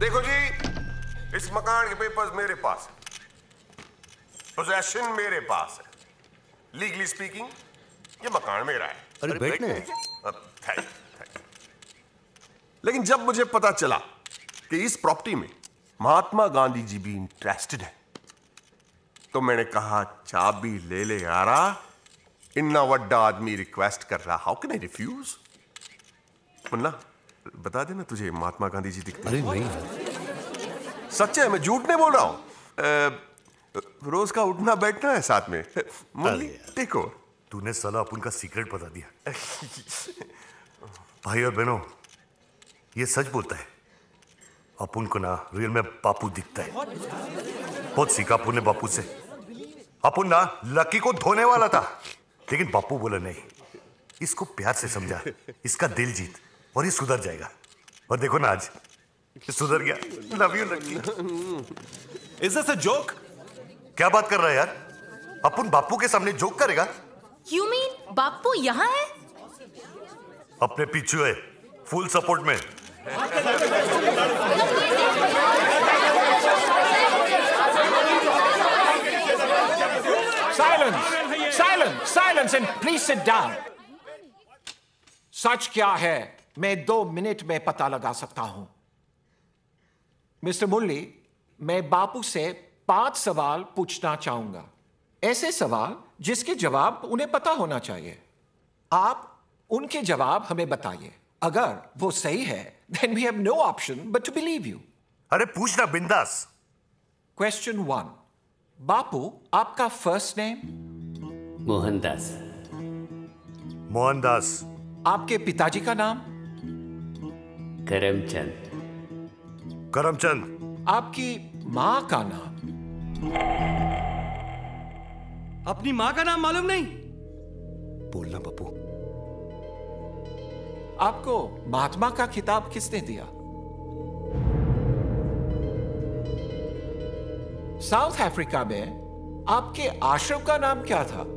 देखो जी इस मकान के पेपर्स मेरे पास है। पोजेशन मेरे पास है। लीगली स्पीकिंग ये मकान मेरा है। अरे बैठने। थैंक थैंक लेकिन जब मुझे पता चला कि इस प्रॉपर्टी में महात्मा गांधी जी भी इंटरेस्टेड है तो मैंने कहा चाबी ले ले यारा। इन्ना वड्डा आदमी रिक्वेस्ट कर रहा how can I refuse Munna बता देना तुझे महात्मा गांधी जी दिखते अरे नहीं। सच है मैं झूठ नहीं बोल रहा हूँ। रोज का उठना बैठना है साथ में। मुरली टेक तूने साला अपन का सीक्रेट बता दिया। भाई और बहनों ये सच बोलता है। अपन को ना रियल में बापू दिखता है। बहुत सीखा अपन ने बापू से। अपन ना लकी को धोने वाला था। लेकिन बापू बोला नहीं इसको प्यार से समझा। इसका दिल जीत। और ये सुधर जाएगा। और देखो ना आज ये सुधर गया। Love you Lucky is this a joke क्या बात कर रहा है यार? अपन बापू के सामने जोक करेगा? यू मीन बापू यहाँ है? अपने पीछे है फुल सपोर्ट में। Silence! Silence! Silence and please sit down. सच क्या है? मैं दो मिनट में पता लगा सकता हूँ। मिस्टर मुरली मैं बापू से पाँच सवाल पूछना चाहूँगा। ऐसे सवाल जिसके जवाब उन्हें पता होना चाहिए। आप उनके जवाब हमें बताइए। अगर वो सही है then we have no option but to believe you अरे पूछना बिंदास। क्वेश्चन वन बापू आपका फ़र्स्ट नेम मोहनदास। मोहनदास। आपके पिताजी का नाम? करमचंद। करमचंद। आपकी माँ का नाम। अपनी माँ का नाम मालूम नहीं? बोलना पप्पू। आपको महात्मा का खिताब किसने दिया? साउथ अफ्रीका में आपके आश्रम का नाम क्या था?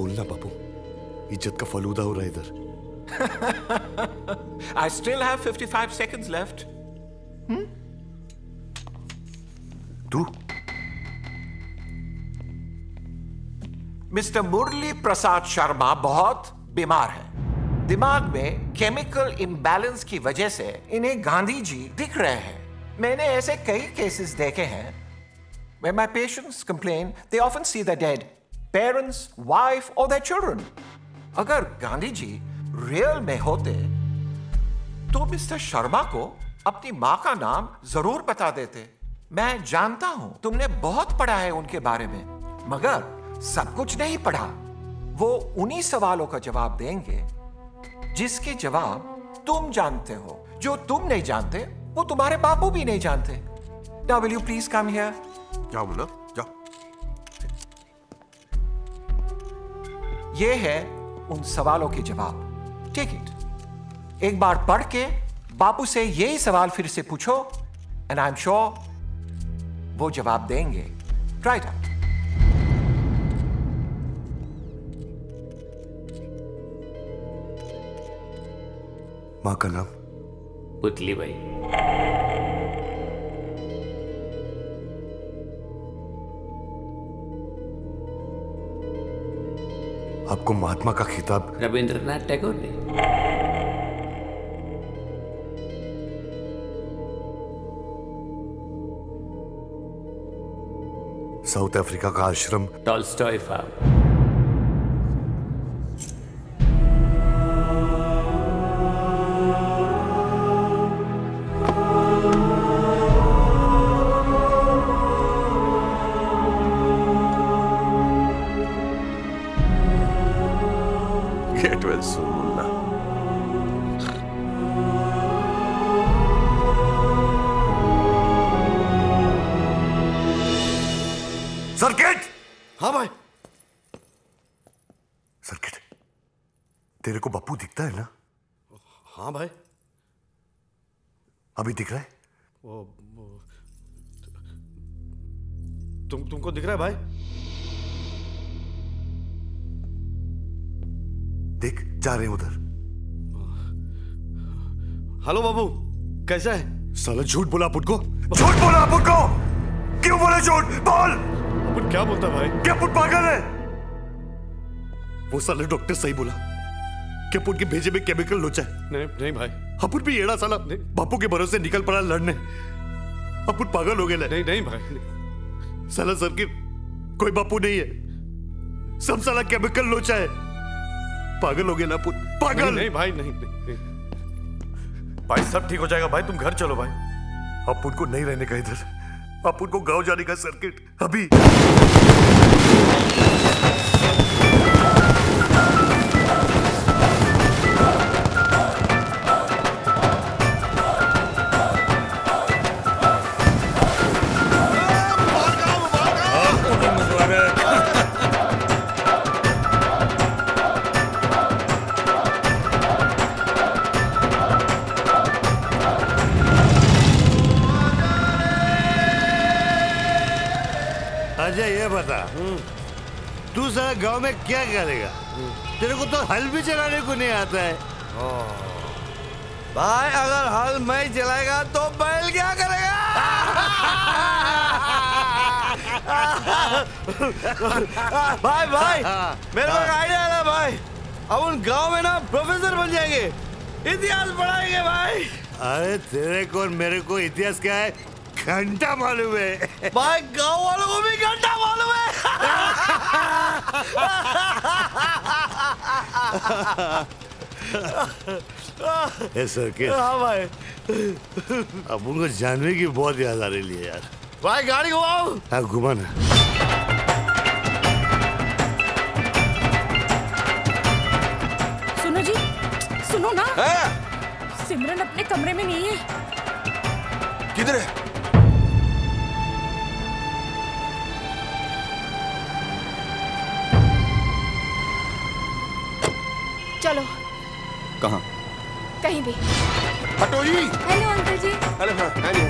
बोलना पप्पू इज़्ज़त का फलूदा हो रहा है इधर। I still have 55 seconds left. तू? मिस्टर मुरली प्रसाद शर्मा बहुत बीमार है। दिमाग में केमिकल इम्बैलेंस की वजह से इन्हें गांधी जी दिख रहे हैं। मैंने ऐसे कई केसेस देखे हैं। When my patients complain, they often see their dead parents, wife और their children. अगर गांधी जी रियल में होते तो मिस्टर शर्मा को अपनी माँ का नाम ज़रूर बता देते। मैं जानता हूँ तुमने बहुत पढ़ा है उनके बारे में मगर सब कुछ नहीं पढ़ा। वो उन्हीं सवालों का जवाब देंगे जिसके जवाब तुम जानते हो। जो तुम नहीं जानते वो तुम्हारे बापू भी नहीं जानते। Now will you please come here? जाओ मुन्ना ये है उन सवालों के जवाब। टेक इट एक बार पढ़ के बापू से यही सवाल फिर से पूछो एंड आई एम श्योर वो जवाब देंगे। ट्राई इट माँ का नाम? पुतली भाई। आपको महात्मा का खिताब। रविंद्रनाथ टैगोर ने। साउथ अफ्रीका का आश्रम। Tolstoy farm. Get well soon Munna Circuit हाँ भाई। सर्किट तेरे को बापू दिखता है ना? हाँ भाई। अभी दिख रहा है? वो, वो तुम तुमको दिख रहा है भाई? देख जा रहे हैं उधर। हेलो बाबू कैसा है? साला झूठ बोला अपुन को झूठ बोला अपुन को क्यों बोले झूठ? बोल। अपुन क्या बोलता भाई? क्या अपुन पागल है? वो साला डॉक्टर सही बोला। कि अपुन के भेजे में केमिकल लोचा है? नहीं नहीं भाई। अपुन भी येड़ा साला। बापू के भरोसे निकल पड़ा लड़ने। अपुन पागल हो गए नहीं नहीं भाई। साला सर की कोई बापू नहीं है। सब साला केमिकल लोचा है। पागल हो गया ना पुत्र पागल! नहीं नहीं भाई नहीं, नहीं, नहीं। भाई सब ठीक हो जाएगा। भाई तुम घर चलो भाई। अपुन को नहीं रहने का इधर। अपुन को गाँव जाने का सर्किट। अभी। बता। तू सारा गाँव में क्या करेगा? तेरे को तो हल भी चलाने को नहीं आता है। भाई अगर हल मैं चलाएगा तो बैल क्या करेगा? भाई भाई मेरे को आइडिया है भाई। अब उन गाँव में ना प्रोफेसर बन जाएँगे। इतिहास पढ़ाएँगे भाई। अरे तेरे को और मेरे को इतिहास क्या है? घंटा मालूम है। भाई गाँव वालों को भी घंटा मालूम ए सर्किट है हाँ भाई। अब उनको जानवी की बहुत याद आ रही है यार। भाई गाड़ी घुमाओ। हाँ घुमा ना। सुनो जी सुनो ना। सिमरन अपने कमरे में नहीं है। किधर है? कहाँ? कहीं भी। हटो जी। Hello uncle ji. हेलो हाँ हाँ जी,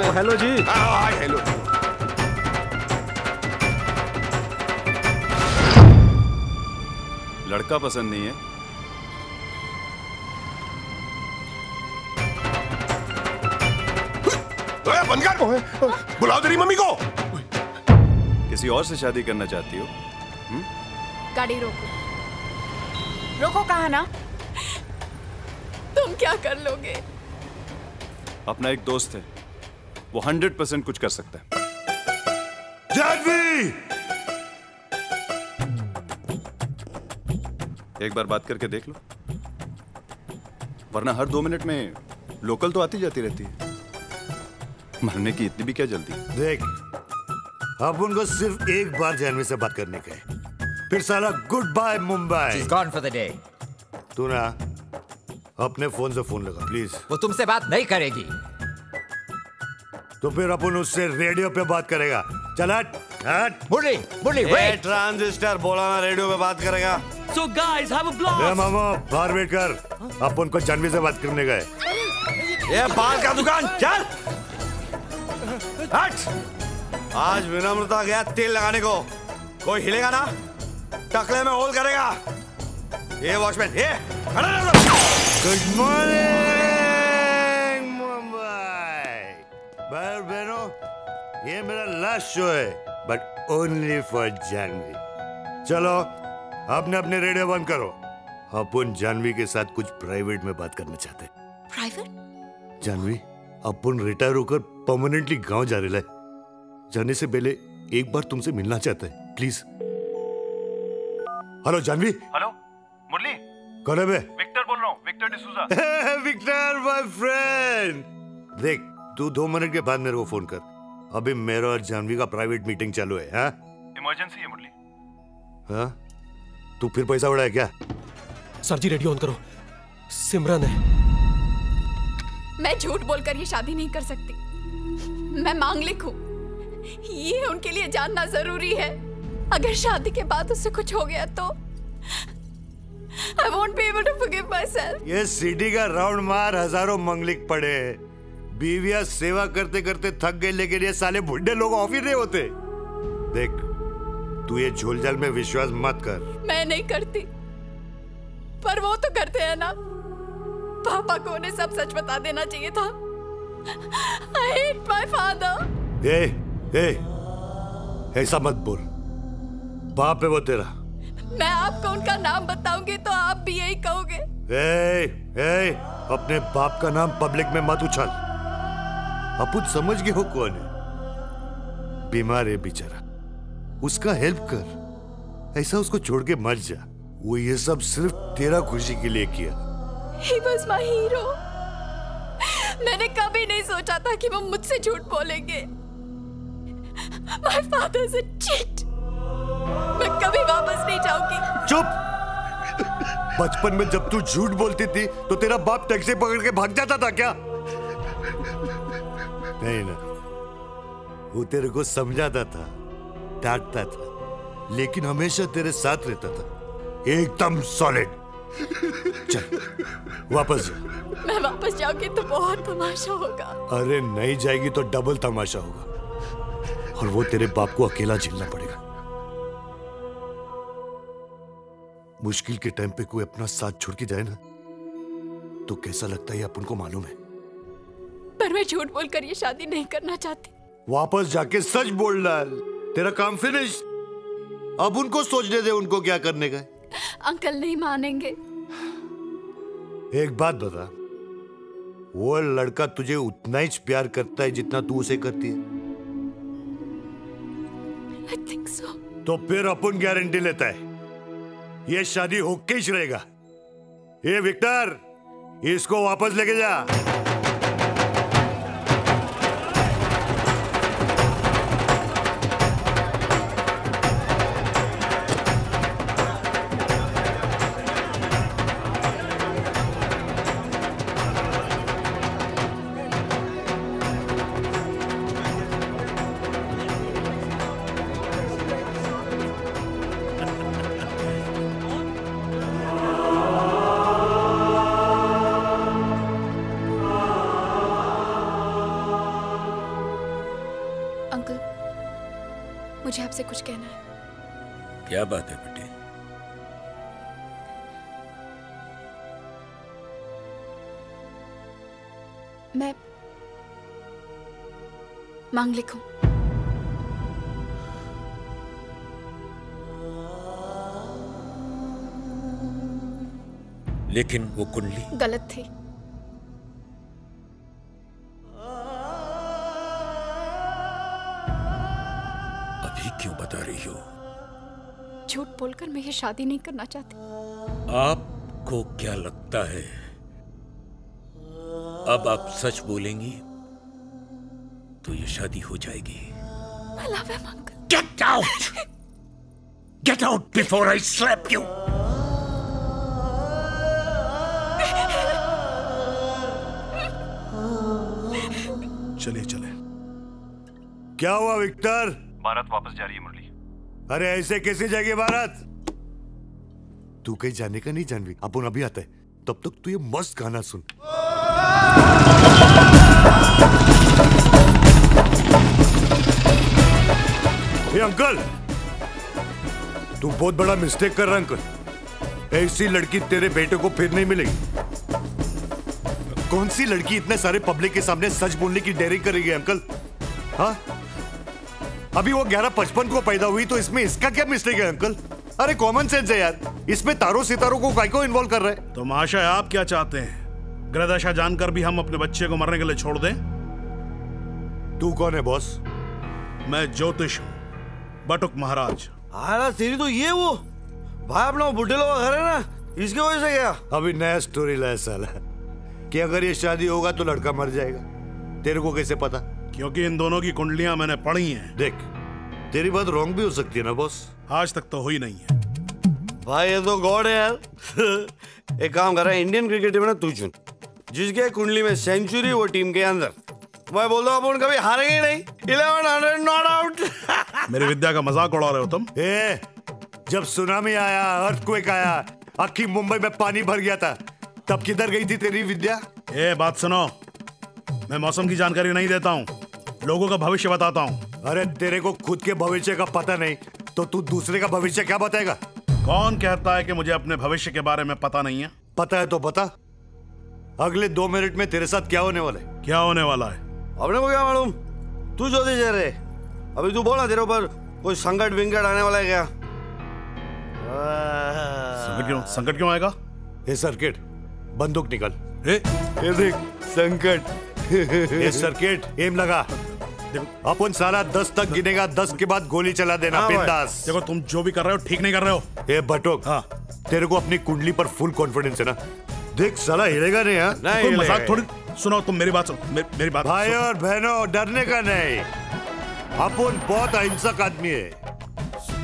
हाँ हेलो जी। हाँ हाँ हेलो। लड़का पसंद नहीं है। ओए, बंद कर बुलाओ तेरी मम्मी को। किसी और से शादी करना चाहती हो? गाड़ी रोको। रोको कहा ना? क्या कर लोगे? अपना एक दोस्त है। वो हंड्रेड परसेंट कुछ कर सकता है। जानवी एक बार बात करके देख लो। वरना हर दो मिनट में लोकल तो आती जाती रहती है। मरने की इतनी भी क्या जल्दी? देख अब उनको सिर्फ़ एक बार जानवी से बात करने का है। फिर साला good bye Mumbai gone for the day तू ना अपने फ़ोन से फ़ोन लगा प्लीज़ वो तुमसे बात नहीं करेगी। तो फिर अपन उससे रेडियो पे बात करेगा। चल ए वेट ट्रांजिस्टर बोला ना रेडियो पे बात करेगा। So guys have a a blast मामा बाहर वेट कर। अपन को जानवी से बात करने गए। ये बाल का दुकान चल। हट। आज विनम्रता गया तेल लगाने को। कोई हिलेगा ना? टकले में होल करेगा। ये वॉचमैन ये खड़ा रहो गुड मॉर्निंग मुंबई भाई बहनों ये मेरा लास्ट शो है बट ओनली फॉर जानवी चलो अपने अपने रेडियो बंद करो। अपन जानवी के साथ कुछ प्राइवेट में बात करना चाहते हैं। प्राइवेट जानवी अपन रिटायर होकर परमानेंटली गाँव जा रहे जाने से पहले एक बार तुमसे मिलना चाहता है please hello Jahnavi hello Murali? कौन है बे विक्टर बोल रहा हूँ Victor D'Souza Victor my friend देख तू दो मिनट के बाद मेरे को फ़ोन कर। अभी मेरा और जानवी का प्राइवेट मीटिंग चालू है हाँ? इमरजेंसी है मुरली। हाँ? तू फिर पैसा उड़ाया क्या? सर जी रेडियो ऑन करो। सिमरन है। मैं झूठ बोलकर ये शादी नहीं कर सकती। मैं मांगलिक हूँ। ये उनके लिए जानना ज़रूरी है। अगर शादी के बाद उससे कुछ हो गया तो I won't be able to forgive myself. ये सिटी का राउंड मार हज़ारों मंगलिक पड़े बीविया सेवा करते करते थक गए लेकिन ये साले बुढ़े लोग ऑफ़ ही नहीं होते। देख तू ये झोलझाल में विश्वास मत कर। मैं नहीं करती। पर वो तो करते हैं ना। पापा को उन्हें सब सच बता देना चाहिए था। I hate my father uh uh ऐसा मत बोल। बाप है वो तेरा। मैं आपको उनका नाम बताऊँगी तो आप भी यही कहोगे। ए ए अपने बाप का नाम पब्लिक में मत उछाल। अपुत समझ गए हो कौन है? बीमार है बेचारा। उसका हेल्प कर। ऐसा उसको छोड़ के मर जा। वो ये सब सिर्फ़ तेरा खुशी के लिए किया। ही वॉज़ माई हीरो मैंने कभी नहीं सोचा था कि वो मुझसे झूठ बोलेंगे। My father is a cheat मैं कभी वापस नहीं जाऊँगी। चुप! बचपन में जब तू झूठ बोलती थी तो तेरा बाप टैक्सी पकड़ के भाग जाता था क्या? नहीं ना। वो तेरे को समझाता था डांटता था लेकिन हमेशा तेरे साथ रहता था। एकदम सॉलिड चल वापस जा। मैं वापस जाऊँगी तो बहुत तमाशा होगा। अरे नहीं जाएगी तो डबल तमाशा होगा। और वो तेरे बाप को अकेला झेलना पड़ेगा। मुश्किल के टाइम पे कोई अपना साथ छोड़ के जाए ना तो कैसा लगता है अपन को मालूम है? पर मैं झूठ बोलकर ये शादी नहीं करना चाहती। वापस जाके सच बोल डाल। तेरा काम फिनिश अब उनको सोचने दे उनको क्या करने का अंकल नहीं मानेंगे। एक बात बता। वो लड़का तुझे उतना ही प्यार करता है जितना तू उसे करती है। सो तो फिर अपन गारंटी लेता है। ये शादी होके ही रहेगा ये विक्टर इसको वापस लेके जा। आपसे कुछ कहना है। क्या बात है बेटे? मैं मांग लिखूं। लेकिन वो कुंडली? गलत थी। अभी क्यों बता रही हो झूठ बोलकर मैं ये शादी नहीं करना चाहती आपको क्या लगता है अब आप सच बोलेंगी तो ये शादी हो जाएगी. Get out! Get out before I slap you! चलिए चले क्या हुआ विक्टर भारत वापस जा रही है मुरली। अरे, ऐसे कैसे जाएगी भारत तू कहीं जाने का नहीं, जानवी। अपन अभी आता है। तब तक तू ये मस्त गाना सुन। ए अंकल! तू बहुत बड़ा मिस्टेक कर रहा अंकल। ऐसी लड़की तेरे बेटे को फिर नहीं मिलेगी। कौन सी लड़की इतने सारे पब्लिक के सामने सच बोलने की डेयरिंग करेगी, अंकल? हाँ? अभी वो ग्यारह पचपन को पैदा हुई तो इसमें इसका क्या मिस्टेक है अंकल अरे कॉमन सेंस है यार। इसमें तारों सितारों को काय को इन्वॉल्व कर रहे हैं। तो माशा आप क्या चाहते हैं? ग्रहदशा जानकर भी हम अपने बच्चे को मरने के लिए छोड़ दें? तू कौन है बॉस मैं ज्योतिष हूँ बटुक महाराज। आला तेरी तो ये वो भाई अपना बुढ़े लोग घर है ना इसकी वजह से क्या? अभी नया स्टोरी लाया साला। कि अगर ये शादी होगा तो लड़का मर जाएगा। तेरे को कैसे पता? क्योंकि इन दोनों की कुंडलियाँ मैंने पढ़ी हैं। देख तेरी बात रॉन्ग भी हो सकती है ना बॉस? आज तक तो हुई नहीं है। भाई ये तो गॉड है यार। एक काम कर रहा है इंडियन क्रिकेट टीम ना तू चुन। जिसके कुंडली में सेंचुरी वो टीम के अंदर। मैं बोल रहा हूँ अपन कभी हारेंगे नहीं। इलेवन हंड्रेड नॉट आउट मेरी विद्या का मज़ाक उड़ा रहे हो तुम। ए जब सुनामी आया अर्थक्वेक आया आखी मुंबई में पानी भर गया था तब किधर गई थी तेरी विद्या? ए बात सुनो। मैं मौसम की जानकारी नहीं देता हूँ। लोगों का भविष्य बताता हूँ। अरे तेरे को खुद के भविष्य का पता नहीं तो तू दूसरे का भविष्य क्या बताएगा? कौन कहता है कि मुझे अपने भविष्य के बारे में पता नहीं है? पता है तो बता। अगले दो मिनट में तेरे साथ क्या होने वाला है? क्या होने वाला है? अपने को क्या मालूम? तू जो दे रे अभी तू बोला तेरे ऊपर कोई संकट विंकट आने वाला है क्या? संकट क्यों? संकट क्यों आएगा? ये सर्किट बंदूक निकल। ए? ये देख संकट। ये सर्किट एम लगा अपन सारा दस तक गिनेगा दस के बाद गोली चला देना हाँ बिंदास। देखो तुम जो भी कर रहे हो ठीक नहीं कर रहे हो। ये बटोक हाँ। तेरे को अपनी कुंडली पर फुल कॉन्फिडेंस है ना? देख साला हिलेगा नहीं हाँ? कोई मज़ाक थोड़ी सुनो तुम मेरी बात सुनो मे, मेरी बात भाई और बहनों डरने का नहीं। अपन बहुत अहिंसक आदमी है।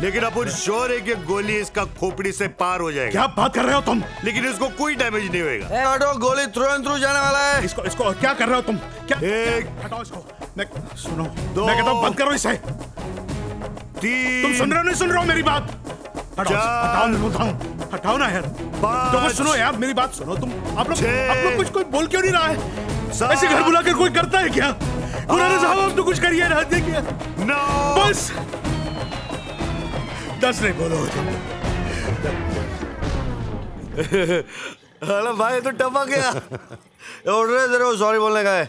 लेकिन अपन श्योर है कि गोली इसका खोपड़ी से पार हो जाएगा। क्या बात कर रहे हो तुम? लेकिन इसको कोई डैमेज नहीं होगा ऑटो गोली थ्रू एंड थ्रू जाने वाला है। इसको इसको क्या कर रहे हो तुम? क्या एक हटाओ इसको। मैं सुनो दो मैं कहता हूँ बंद करो इसे। तीन तुम सुन रहे हो नहीं सुन रहे हो मेरी बात? हटाओ हटाओ मैं बोलता हटाओ ना यार। तो सुनो यार मेरी बात सुनो। तुम आप लोग आप लोग कुछ कोई बोल क्यों नहीं रहा है? ऐसे घर बुलाकर कोई करता है क्या? पुराने साहब आप तो कुछ करिए ना देखिए नौ बस। दस नहीं बोलो। अरे भाई तो टपक गया। उठ रहे तेरे सॉरी बोलने का है।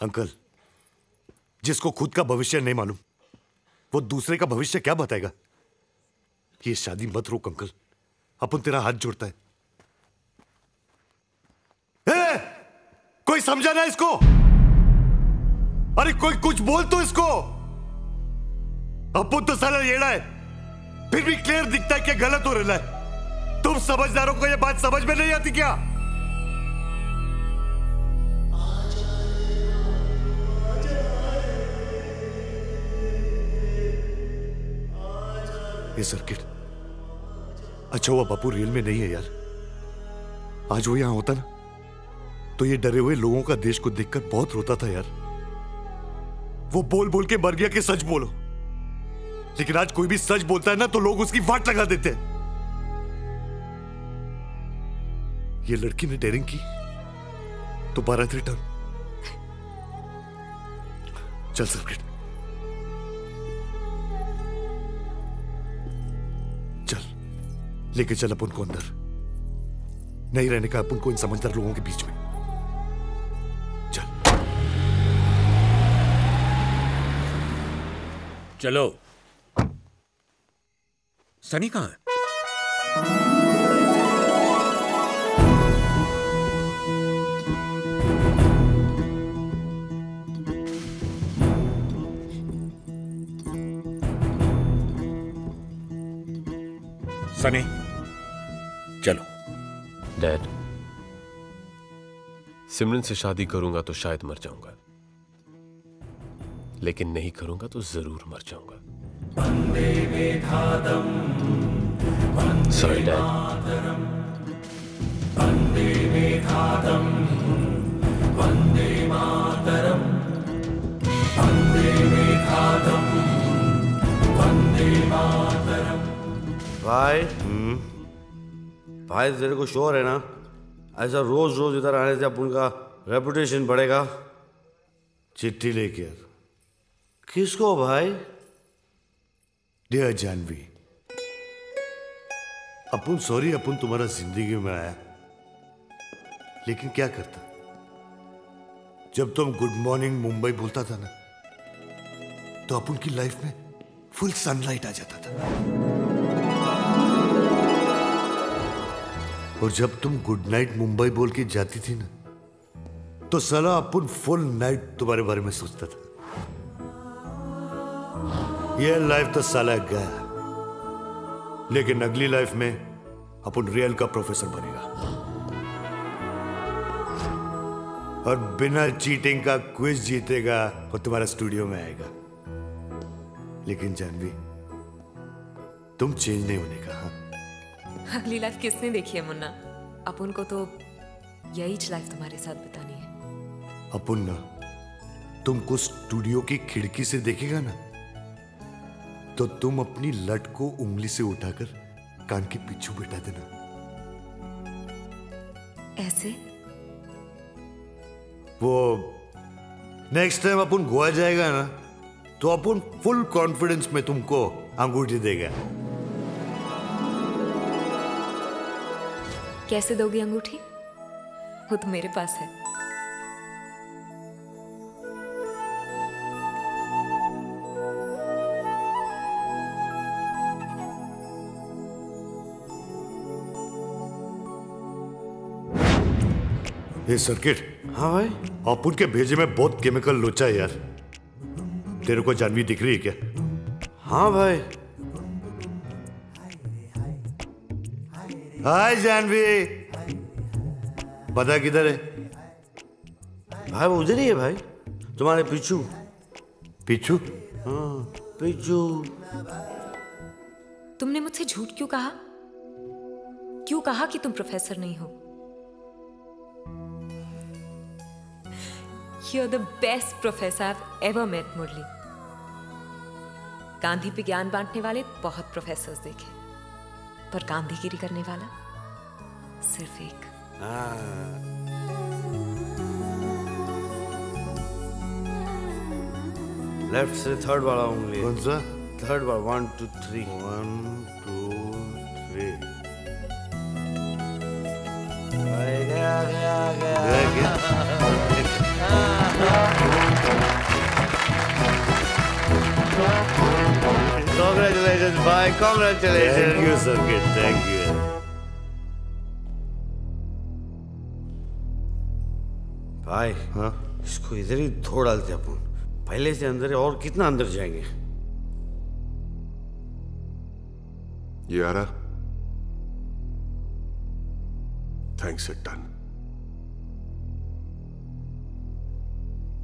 अंकल जिसको खुद का भविष्य नहीं मालूम वो दूसरे का भविष्य क्या बताएगा? ये शादी मत रोक अंकल। अपन तेरा हाथ जोड़ता है। ए, कोई समझा ना इसको? अरे कोई कुछ बोल तो इसको? अपन तो साला येड़ा है। फिर भी क्लियर दिखता है कि गलत हो रहा है। तुम समझदारों को यह बात समझ में नहीं आती क्या? ये सर्किट अच्छा हुआ बापू रेल में नहीं है यार। आज वो यहाँ होता ना तो ये डरे हुए लोगों का देश को देखकर बहुत रोता था यार। वो बोल बोल के मर गया कि सच बोलो। लेकिन आज कोई भी सच बोलता है ना तो लोग उसकी वाट लगा देते हैं। ये लड़की ने डेरिंग की। तो भारत रिटर्न चल सर्किट चल। लेके चल अपन को अंदर। नहीं रहने का अपन को इन समझदार लोगों के बीच में। चल। चलो। सनी कहाँ है? सनी। चलो। डैड। सिमरन से शादी करूँगा तो शायद मर जाऊँगा। लेकिन नहीं करूँगा तो ज़रूर मर जाऊँगा। सॉरी डैड भाई भाई, तेरे को शोर है ना? ऐसा रोज रोज इधर आने से अपन का रेपुटेशन बढ़ेगा। चिट्ठी लेके किसको भाई? डियर जानवी अपन सॉरी अपन तुम्हारा ज़िंदगी में आया। लेकिन क्या करता? जब तुम गुड मॉर्निंग मुंबई बोलता था ना तो अपन की लाइफ में फुल सनलाइट आ जाता था। और जब तुम गुड नाइट मुंबई बोल के जाती थी ना तो साला अपन फुल नाइट तुम्हारे बारे में सोचता था। ये लाइफ तो साला गया लेकिन अगली लाइफ में अपन रियल का प्रोफेसर बनेगा। और बिना चीटिंग का क्विज जीतेगा और तुम्हारा स्टूडियो में आएगा। लेकिन जानवी तुम चेंज नहीं होने का हाँ? अगली लाइफ किसने देखी है मुन्ना? अपन को तो यही लाइफ तुम्हारे साथ बितानी है। अपन ना तुमको स्टूडियो की खिड़की से देखेगा ना? तो तुम अपनी लट को उंगली से उठाकर कान के पीछू बैठा देना। ऐसे? वो नेक्स्ट टाइम अपन गोवा जाएगा ना तो अपन फुल कॉन्फिडेंस में तुमको अंगूठी देगा। कैसे दोगी अंगूठी? वो तो मेरे पास है। ये सर्किट हाँ भाई। अपुन के भेजे में बहुत केमिकल लोचा है यार। तेरे को जानवी दिख रही है क्या? हाँ भाई। हाय जानवी। बता किधर है? भाई वो उधर ही है भाई। तुम्हारे पीछू पीछू हाँ पीछू तुमने मुझसे झूठ क्यों कहा? क्यों कहा कि तुम प्रोफेसर नहीं हो? You are the best professor I ever met Murali Gandhi पे ज्ञान बांटने वाले बहुत प्रोफेसर्स देखे पर गांधीगिरी करने वाला सिर्फ़ एक। लेफ़्ट से थर्ड वाला उंगली कौन सा? थर्ड वाला one two three one two three गया गया गया। Congratulations, bye. Congratulations. Thank you Circuit thank you भाई हाँ इसको इधर ही धो डालते अपन पहले से अंदर है और कितना अंदर जाएँगे ये आ रहा थैंक्स डन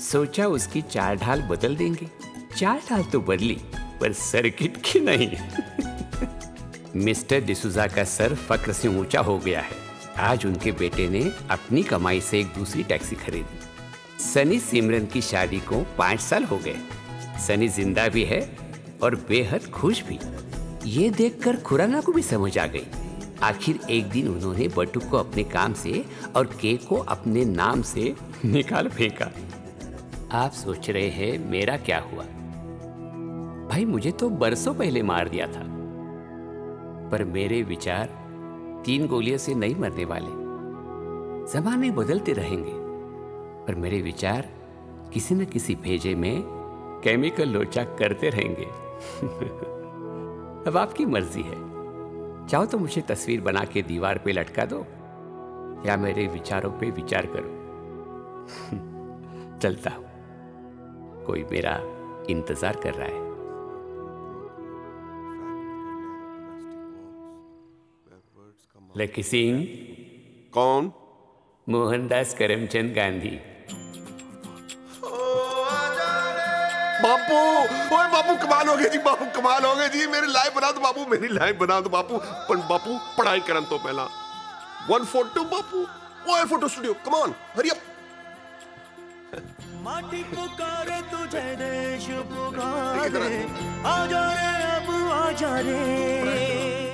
सोचा उसकी चार ढाल बदल देंगे। चार ढाल तो बदली, पर सर्किट की नहीं। मिस्टर डिसूजा का सर फक्र से ऊँचा हो गया है। आज उनके बेटे ने अपनी कमाई से एक दूसरी टैक्सी खरीदी। सनी सिमरन की शादी को पाँच साल हो गए। सनी ज़िंदा भी है और बेहद खुश भी। ये देखकर खुराना को भी समझ आ गई। आखिर एक दिन उन्होंने बटुक को अपने काम से और केक को अपने नाम से निकाल फेंका। आप सोच रहे हैं मेरा क्या हुआ? भाई, मुझे तो बरसों पहले मार दिया था। पर मेरे विचार तीन गोलियों से नहीं मरने वाले। जमाने बदलते रहेंगे। पर मेरे विचार किसी न किसी भेजे में केमिकल लोचा करते रहेंगे। अब आपकी मर्ज़ी है। चाहो तो मुझे तस्वीर बना के दीवार पे लटका दो, या मेरे विचारों पे विचार करो। चलता हूँ। कोई मेरा इंतज़ार कर रहा है। लकी सिंह कौन? मोहनदास करमचंद गांधी। बापू ओए बापू कमाल हो गए जी बापू कमाल हो गए जी। मेरी लाइफ बना दो बापू मेरी लाइफ बना दो बापू। पर बापू पढ़ाई करन तो पहला। One photo Bapu. ओए photo studio come on hurry up. माटी पुकारे तुझे देश पुकारे। आ जा रे अब आ जा रे।